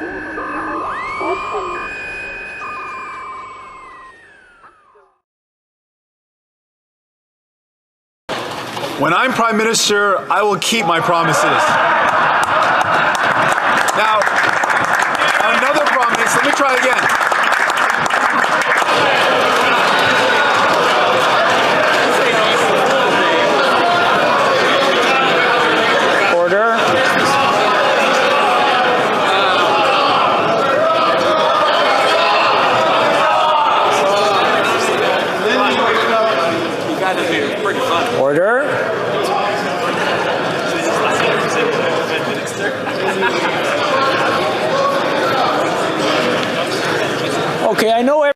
When I'm prime minister, I will keep my promises. Now, another promise, let me try again. pretty. Order. okay, I know.